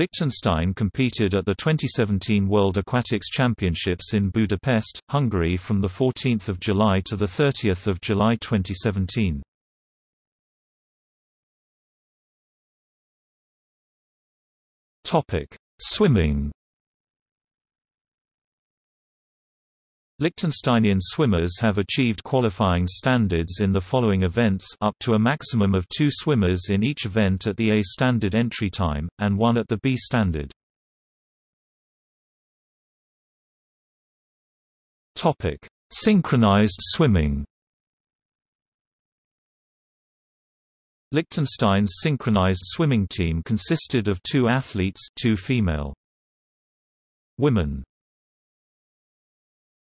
Liechtenstein competed at the 2017 World Aquatics Championships in Budapest, Hungary from 14 July to 30 July 2017. Swimming Liechtensteinian swimmers have achieved qualifying standards in the following events up to a maximum of two swimmers in each event at the A standard entry time, and one at the B standard. Synchronized swimming Liechtenstein's synchronized swimming team consisted of two athletes two female. Women